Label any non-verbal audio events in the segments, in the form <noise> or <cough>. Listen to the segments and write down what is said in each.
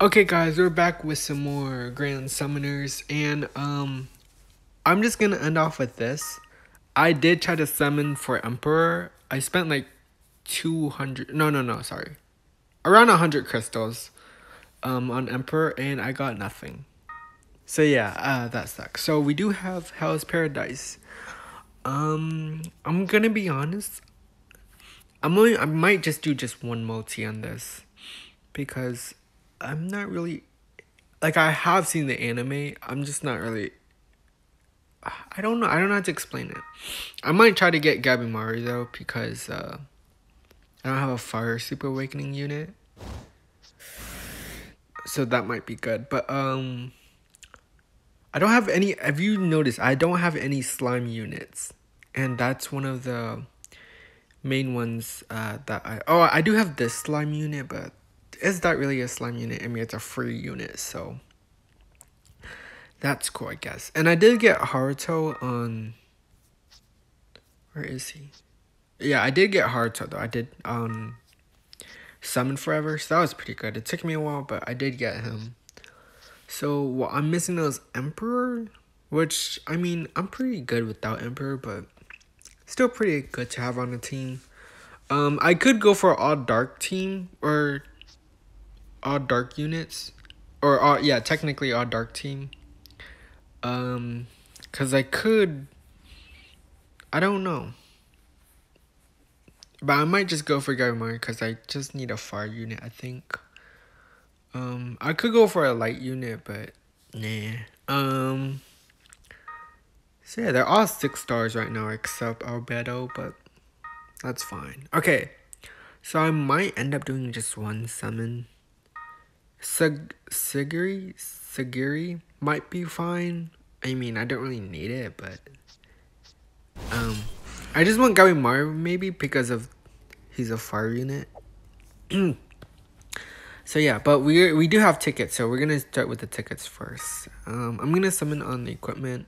Okay guys, we're back with some more Grand Summoners and um I'm just gonna end off with this. I did try to summon for Emperor. I spent like 200 no no no sorry. Around 100 crystals um on Emperor and I got nothing. So yeah, uh that sucks. So we do have Hell's Paradise. Um I'm gonna be honest. I'm only I might just do just one multi on this because I'm not really like I have seen the anime. I'm just not really I don't know. I don't know how to explain it. I might try to get Gabimaru though because uh I don't have a fire super awakening unit. So that might be good. But um I don't have any have you noticed I don't have any slime units. And that's one of the main ones uh that I oh I do have this slime unit but is that really a slime unit? I mean, it's a free unit, so that's cool, I guess. And I did get Haruto on. Where is he? Yeah, I did get Haruto though. I did um summon forever, so that was pretty good. It took me a while, but I did get him. So what I'm missing is Emperor, which I mean I'm pretty good without Emperor, but still pretty good to have on the team. Um, I could go for all dark team or all dark units? Or all yeah technically all dark team. Um because i could i don't know. But i might just go for Gabimaru because i just need a fire unit i think. Um i could go for a light unit but nah. Um so yeah they're all six stars right now except albedo but that's fine. Okay so i might end up doing just one summon Sig Sagiri Sagiri might be fine. I mean, I don't really need it, but um, I just want Gabimaru maybe because of he's a fire unit. <clears throat> so yeah, but we we do have tickets, so we're gonna start with the tickets first. Um, I'm gonna summon on the equipment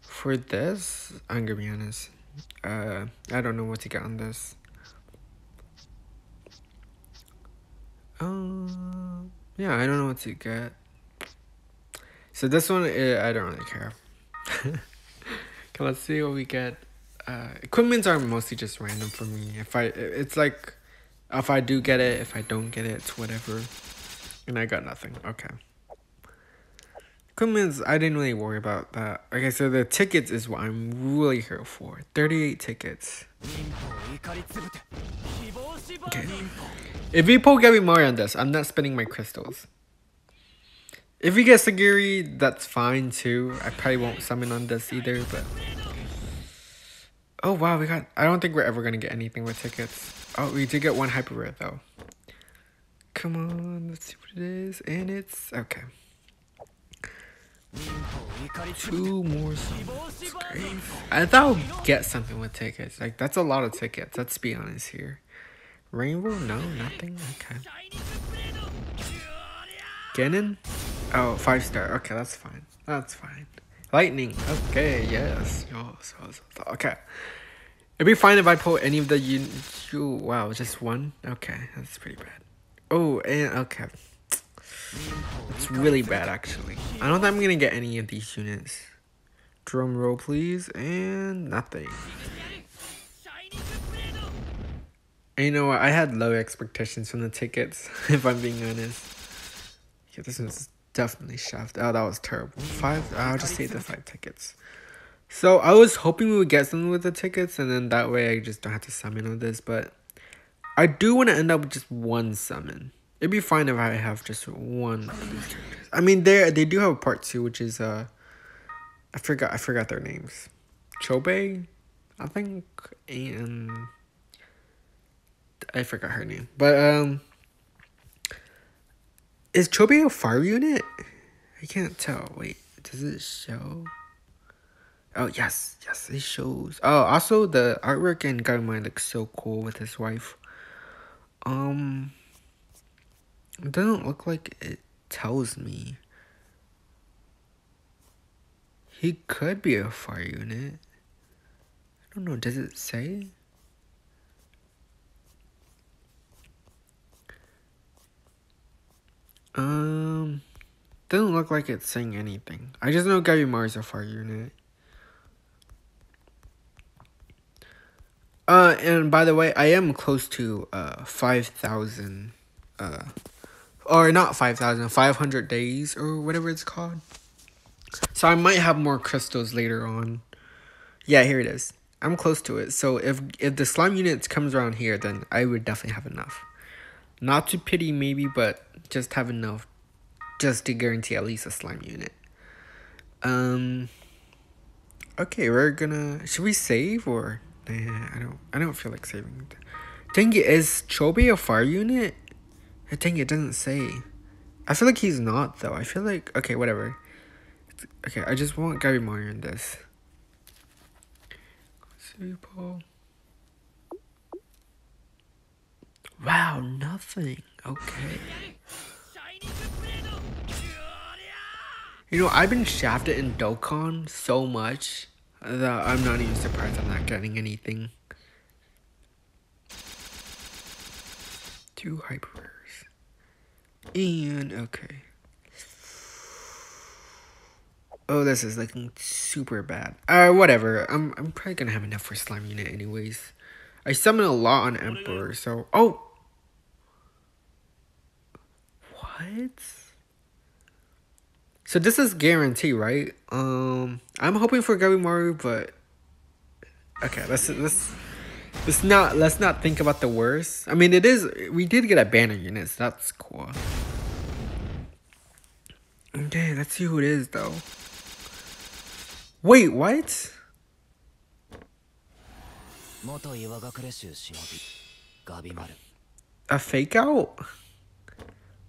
for this. I'm gonna be honest. Uh, I don't know what to get on this. Um, yeah, I don't know what to get. So this one, eh, I don't really care. <laughs> okay, let's see what we get. Uh, equipments are mostly just random for me. If I, it's like, if I do get it, if I don't get it, it's whatever. And I got nothing. Okay. Equipments, I didn't really worry about that. Okay, so the tickets is what I'm really here for. 38 tickets. Okay. If we pull Gabimaru on this, I'm not spending my crystals. If we get Sagiri, that's fine too. I probably won't summon on this either, but... Oh wow, we got... I don't think we're ever gonna get anything with tickets. Oh, we did get one hyper rare though. Come on, let's see what it is. And it's... Okay. Two more. I thought I'd get something with tickets. Like, that's a lot of tickets. Let's be honest here. Rainbow? No, nothing? Okay. Ganon? Oh, five star. Okay, that's fine. That's fine. Lightning. Okay, yes. Okay. It'd be fine if I pull any of the un- Wow, just one? Okay, that's pretty bad. Oh, and okay. It's really bad, actually. I don't think I'm gonna get any of these units. Drum roll, please. And nothing. And you know what? I had low expectations from the tickets, <laughs> if I'm being honest. Yeah, this was definitely shaft. Oh, that was terrible. Five? I'll just say the five tickets. So I was hoping we would get something with the tickets, and then that way I just don't have to summon on this. But I do want to end up with just one summon. It'd be fine if I have just one of these characters. I mean, they they do have a part two, which is uh, I forgot I forgot their names, Chobei, I think, and I forgot her name, but um, is Chobei a fire unit? I can't tell. Wait, does it show? Oh yes, yes, it shows. Oh, also the artwork in Gabimaru looks so cool with his wife. Um. It doesn't look like it tells me. He could be a fire unit. I don't know, does it say? Um, doesn't look like it's saying anything. I just know Gabimaru's a fire unit. Uh, and by the way, I am close to uh five thousand, uh, or not 5,000, 500 days or whatever it's called. So I might have more crystals later on. Yeah, here it is. I'm close to it. So if if the slime units comes around here, then I would definitely have enough. Not to pity maybe, but just have enough just to guarantee at least a slime unit. Um Okay, we're gonna should we save or nah, I don't I don't feel like saving. Dang it, is Chobei a fire unit? I think it doesn't say. I feel like he's not though. I feel like okay, whatever. Okay, I just want Gabimaru in this. Paul. Wow, nothing. Okay. You know, I've been shafted in Dokkan so much that I'm not even surprised I'm not getting anything. Two hyper And, okay. Oh, this is looking super bad. Uh, whatever. I'm, I'm probably gonna have enough for Slime Unit anyways. I summon a lot on Emperor, so... Oh! What? So this is guarantee, right? Um, I'm hoping for Gabimaru, but... Okay, let's... let's Let's not let's not think about the worst. I mean, it is we did get a banner unit, so that's cool. Okay, let's see who it is though. Wait, what? A fake out?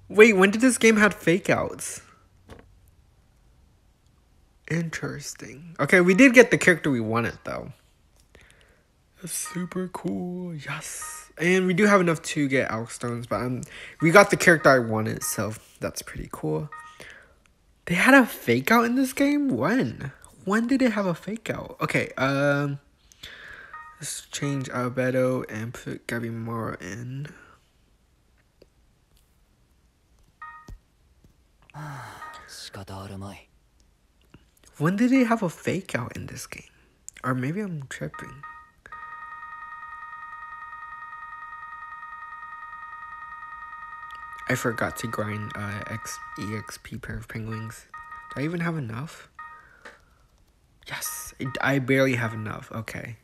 Wait, when did this game have fake outs? Interesting. Okay, we did get the character we wanted though. That's super cool. Yes. And we do have enough to get Elk Stones, but um, we got the character I wanted, so that's pretty cool. They had a fake out in this game? When? When did it have a fake out? Okay, um, let's change Albedo and put Gabimaru in. when did it have a fake out in this game? Or maybe I'm tripping. I forgot to grind uh, X, EXP pair of penguins. Do I even have enough? Yes, I barely have enough. Okay.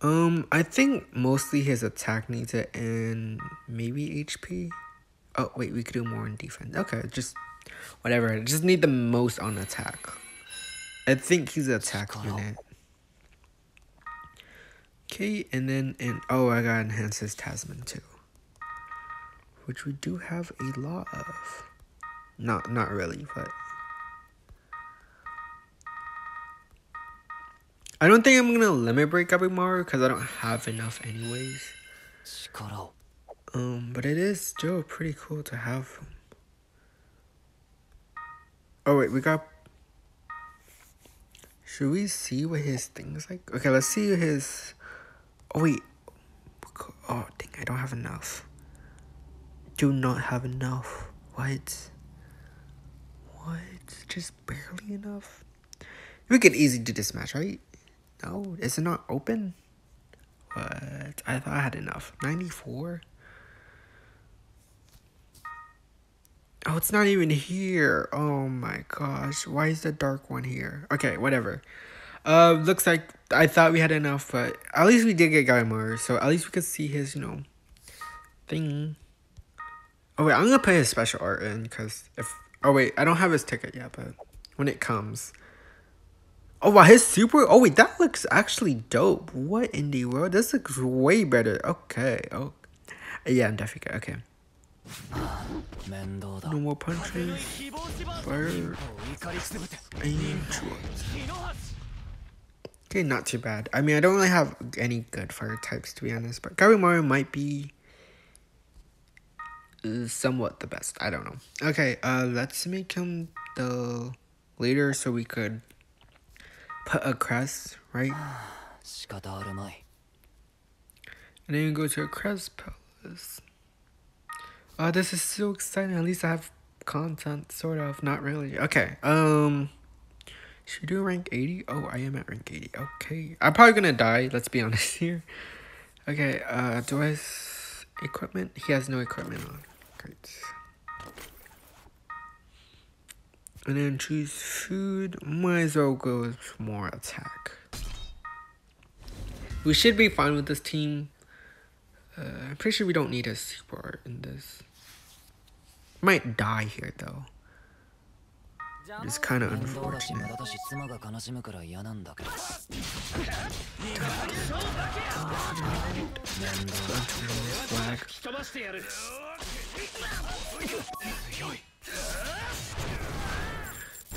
Um, I think mostly his attack needs it and maybe HP. Oh, wait, we could do more in defense. Okay, just whatever. Just need the most on attack. I think he's an attack unit. Okay, and then, and oh, I gotta enhance his Tasman too which we do have a lot of. Not not really, but I don't think I'm gonna limit break Gabimaru because I don't have enough anyways. Um, but it is still pretty cool to have Oh wait, we got. Should we see what his thing's like? Okay, let's see his. Oh wait. Oh dang, I don't have enough do not have enough. What? What? Just barely enough? We could easily do this match, right? No, is it not open? What? I thought I had enough. 94? Oh, it's not even here. Oh my gosh. Why is the dark one here? Okay, whatever. Uh, looks like I thought we had enough, but at least we did get Gabimaru, so at least we could see his, you know, thing. Oh wait, I'm gonna put his special art in because if oh wait, I don't have his ticket yet, but when it comes. Oh wow, his super oh wait, that looks actually dope. What in the world? This looks way better. Okay. Oh yeah, I'm definitely okay. No more punches. Fire. Okay, not too bad. I mean, I don't really have any good fire types to be honest, but Gabimaru might be somewhat the best. I don't know. Okay, uh, let's make him the leader so we could put a crest, right? <sighs> And then you go to a Crest Palace. Oh, this is so exciting. At least I have content, sort of. Not really. Okay. Um, should we do rank 80? Oh, I am at rank 80. Okay. I'm probably gonna die. Let's be <laughs> honest here. Okay. Uh, do I equipment? He has no equipment on. Great. And then choose food. Might as well go with more attack. We should be fine with this team. Uh, I'm pretty sure we don't need a super in this. Might die here though. It's kind of unfortunate.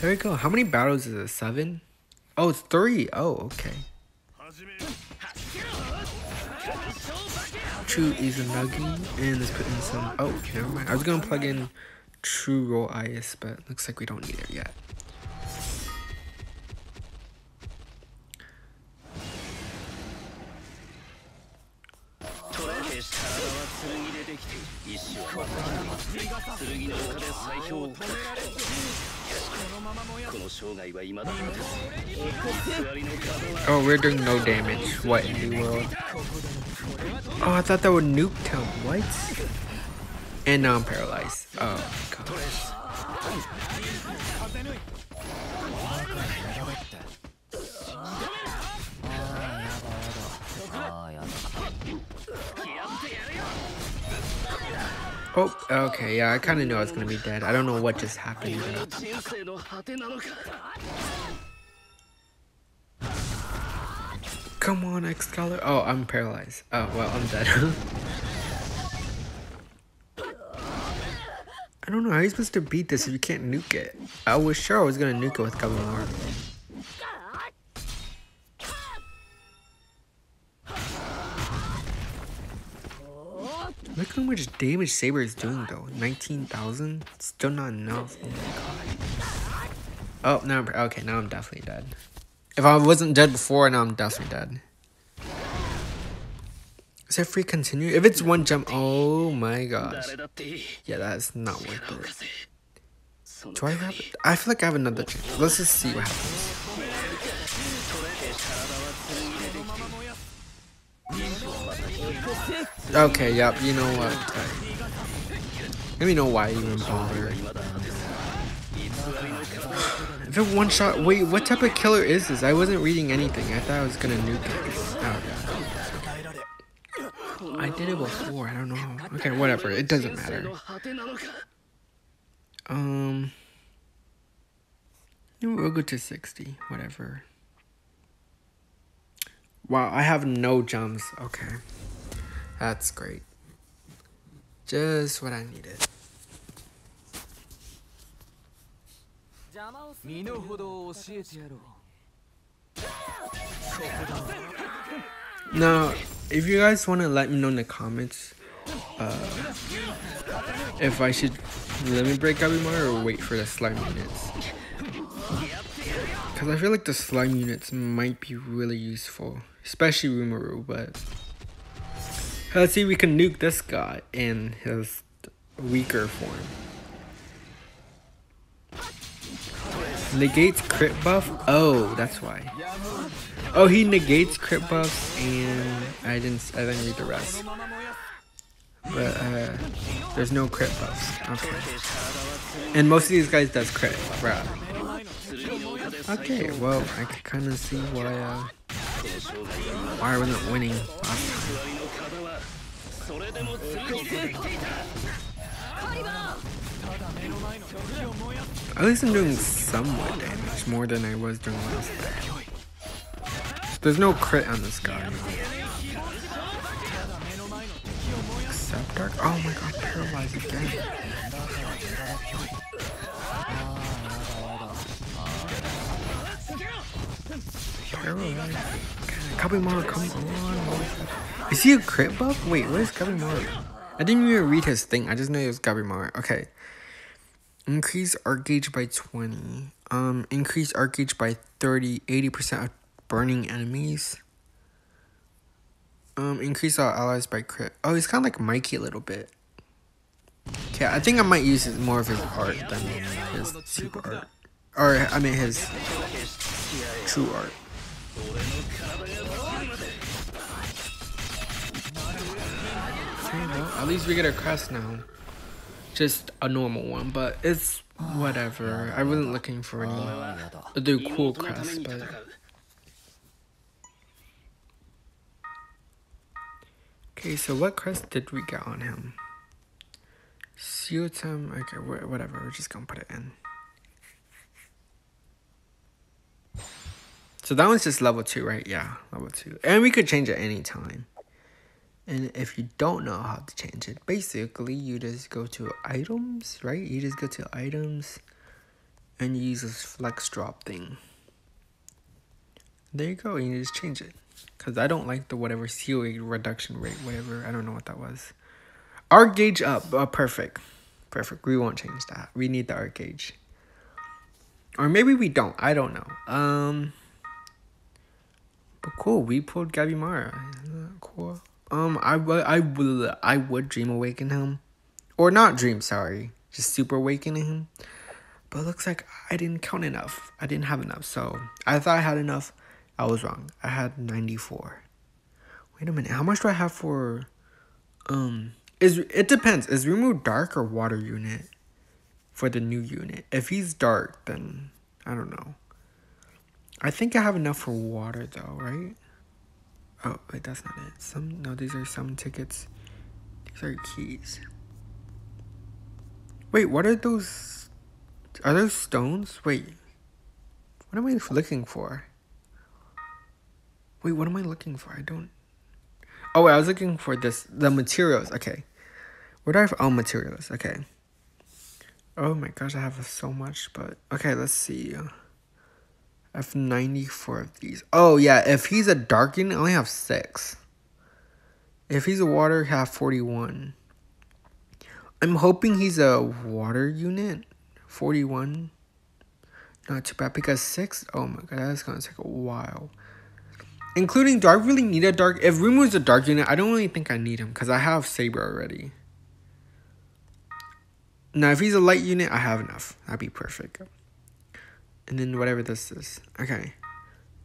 There we go. How many battles is it? Seven? Oh, it's three. Oh, okay. True Izanagi and let's put in some. Oh, never mind. I was gonna plug in True Roll Ice, but looks like we don't need it yet. Oh, <laughs> Oh, we're doing no damage. What in the world? Oh, I thought that would nuke him. What? And now I'm paralyzed. Oh my Oh, okay, yeah, I kind of knew I was gonna be dead. I don't know what just happened. Come on, Excalibur. Oh, I'm paralyzed. Oh, well, I'm dead. <laughs> I don't know how you supposed to beat this if you can't nuke it. I was sure I was gonna nuke it with Gabimaru. Look how much damage Saber is doing though. 19,000? Still not enough. Oh my god. Oh, now I'm, okay, now I'm definitely dead. If I wasn't dead before, now I'm definitely dead. Is that free continue? If it's one jump, oh my gosh. Yeah, that's not worth it. Do I have it? I feel like I have another chance. Let's just see what happens. Okay, yep, you know what? Let me know why you even bother. If it one shot, wait, what type of killer is this? I wasn't reading anything. I thought I was gonna nuke it. Oh, I did it before. I don't know. Okay, whatever. It doesn't matter. Um, we'll go to 60. Whatever. Wow, I have no jumps. Okay. That's great. Just what I needed. Now, if you guys want to let me know in the comments uh, if I should limit break Gabimaru or wait for the slime units. Because I feel like the slime units might be really useful, especially Rimuru, but let's see we can nuke this guy in his weaker form. Negates crit buff? Oh, that's why. Oh, he negates crit buffs and I didn't I didn't read the rest. But uh there's no crit buffs. Okay. And most of these guys does crit, right? Okay, well I can kinda see why uh why wasn't winning. At least I'm doing somewhat damage, more than I was doing last time. There's no crit on this guy. Except Dark? Oh my god, paralyzed again. Paralyzed. Gabimaru, come on. Is he a crit buff? Wait, what is Gabimaru? I didn't even read his thing. I just know it was Gabimaru. Okay. Increase arc gauge by 20. Um, increase arc gauge by 30, 80% of burning enemies. Um, increase our allies by crit. Oh, he's kind of like Mikey a little bit. Okay, I think I might use more of his art than his super art. Or, I mean his true art. At least we get a crest now. Just a normal one, but it's whatever. I wasn't looking for any other cool crest, but... Okay, so what crest did we get on him? Sutum, okay, whatever, we're just gonna put it in. So that one's just level 2, right? Yeah, level 2. And we could change it any time. And if you don't know how to change it, basically you just go to items, right? You just go to items and you use this flex drop thing. There you go, you just change it. Because I don't like the whatever COA reduction rate, whatever. I don't know what that was. Arc gauge up. Uh, perfect. Perfect. We won't change that. We need the arc gauge. Or maybe we don't. I don't know. Um, But cool. We pulled Gabimaru. Cool. Um, I would, I would, I would dream awaken him, or not dream. Sorry, just super awakening him. But looks like I didn't count enough. I didn't have enough. So I thought I had enough. I was wrong. I had 94. Wait a minute. How much do I have for um is it depends. Is Rimu dark or water unit for the new unit? If he's dark, then I don't know. I think I have enough for water though, right? Oh, wait, that's not it. Some no, these are some tickets. These are keys. Wait, what are those? Are those stones? Wait. What am I looking for? Wait, what am I looking for? I don't. Oh, wait, I was looking for this. The materials. Okay. Where do I have. Oh, materials. Okay. Oh my gosh, I have so much, but. Okay, let's see. I have 94 of these. Oh, yeah, if he's a dark unit, I only have 6. If he's a water, I have 41. I'm hoping he's a water unit. 41. Not too bad, because 6, oh my god, that's gonna take a while. Including, do I really need a dark? If is a dark unit, I don't really think I need him because I have Saber already. Now, if he's a light unit, I have enough. That'd be perfect. And then whatever this is. Okay.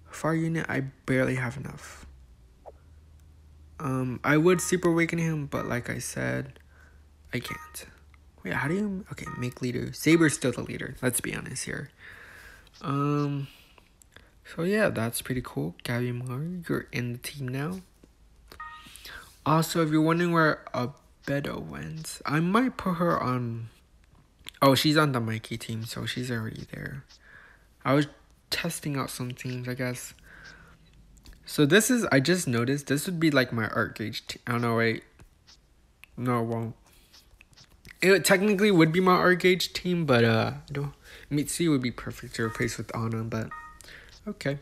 Far unit, I barely have enough. Um, I would super awaken him, but like I said, I can't. Wait, how do you... Okay, make leader. Saber's still the leader. Let's be honest here. Um... So yeah, that's pretty cool. Gabby Gabimaru, you're in the team now. Also, if you're wondering where Albedo went, I might put her on... Oh, she's on the Mikey team, so she's already there. I was testing out some teams, I guess. So this is, I just noticed, this would be like my art gauge. I don't know, wait. No, it won't. It technically would be my art gauge team, but uh, Mitsu would be perfect to replace with Anna, but Okay.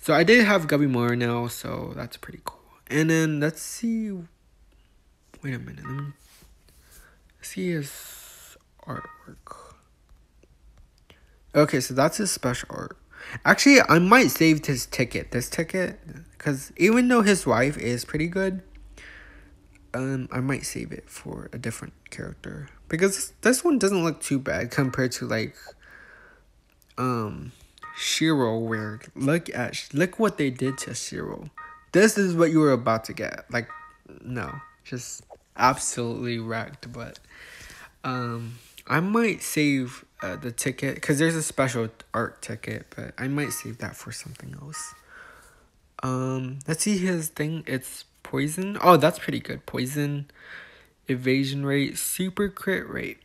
So I did have Gabimaru now, so that's pretty cool. And then let's see. Wait a minute. Let me see his artwork. Okay, so that's his special art. Actually, I might save his ticket. This ticket, because even though his wife is pretty good, um, I might save it for a different character because this one doesn't look too bad compared to like, um, Shiro where look at look what they did to Shiro. This is what you were about to get. Like no, just absolutely wrecked, but um I might save uh, the ticket cuz there's a special art ticket, but I might save that for something else. Um let's see his thing. It's poison. Oh, that's pretty good. Poison evasion rate, super crit rate.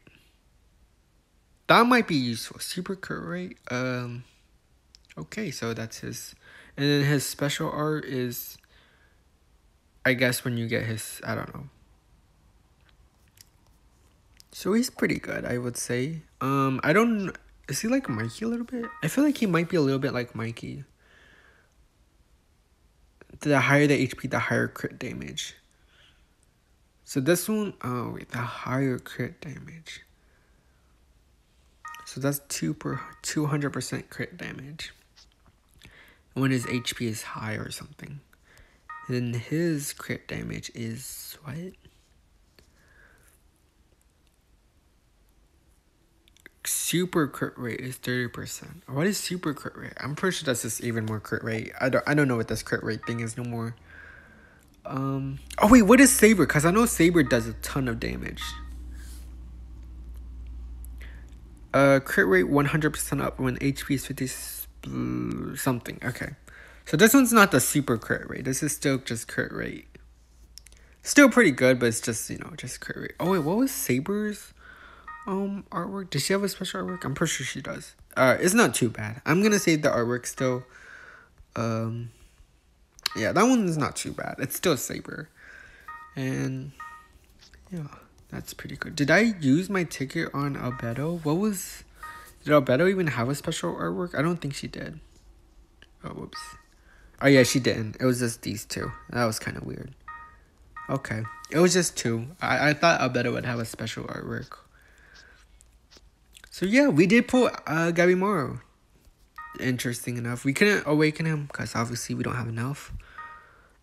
That might be useful. Super crit rate. Um Okay, so that's his. And then his special art is, I guess, when you get his, I don't know. So he's pretty good, I would say. Um, I don't. Is he like Mikey a little bit? I feel like he might be a little bit like Mikey. The higher the HP, the higher crit damage. So this one, oh wait, the higher crit damage. So that's two per two hundred percent crit damage when his HP is high or something. And then his crit damage is what? Super crit rate is 30%. What is super crit rate? I'm pretty sure that's just even more crit rate. I don't I don't know what this crit rate thing is no more. Um Oh wait, what is Saber? Cause I know Saber does a ton of damage. Uh crit rate 100% up when HP is 50 something. Okay. So this one's not the super crit rate. This is still just crit rate. Still pretty good, but it's just, you know, just crit rate. Oh wait, what was Saber's um artwork? Does she have a special artwork? I'm pretty sure she does. Uh it's not too bad. I'm gonna say the artwork still um yeah, that one is not too bad. It's still Saber. And yeah, that's pretty good. Did I use my ticket on Albedo? What was did Albedo even have a special artwork? I don't think she did. Oh whoops. Oh yeah, she didn't. It was just these two. That was kind of weird. Okay, it was just two. I I thought Albedo would have a special artwork. So yeah, we did pull uh Gabimaru. Interesting enough, we couldn't awaken him because obviously we don't have enough,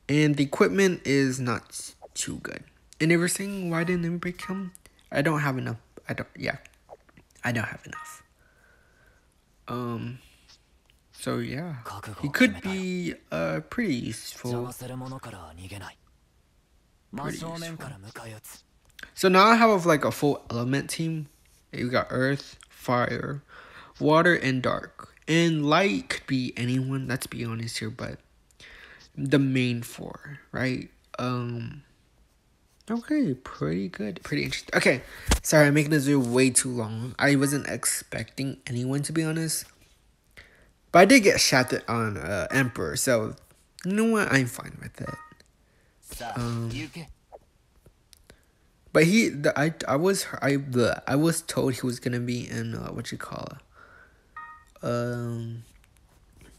and the equipment is not too good. And they were saying, why didn't we break him? I don't have enough. I don't. Yeah, I don't have enough. Um. So yeah, he could be uh pretty useful. Pretty useful. So now I have like a full element team. You got earth, fire, water, and dark. And light could be anyone. Let's be honest here, but the main four, right? Um. Okay, pretty good, pretty interesting. Okay, sorry, I'm making this video way too long. I wasn't expecting anyone to be honest. But I did get shafted on uh, Emperor, so you know what? I'm fine with it. Um, but he, the, I, I was, I, the, I was told he was gonna be in uh, what you call it. Um,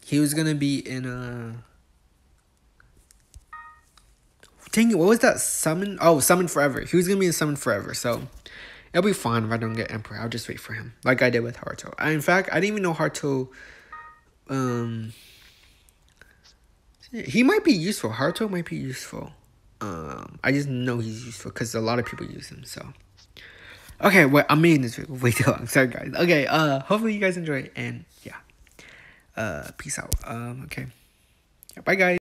he was gonna be in a. Dang it! What was that summon? Oh, summon forever. He was gonna be in summon forever, so it'll be fine if I don't get Emperor. I'll just wait for him, like I did with Haruto. I, in fact, I didn't even know Haruto um, he might be useful. Haruto might be useful. Um, I just know he's useful because a lot of people use him. So, okay, well, I'm making this video <laughs> way too long. Sorry, guys. Okay, uh, hopefully you guys enjoy, and yeah, uh, peace out. Um, okay, bye, guys.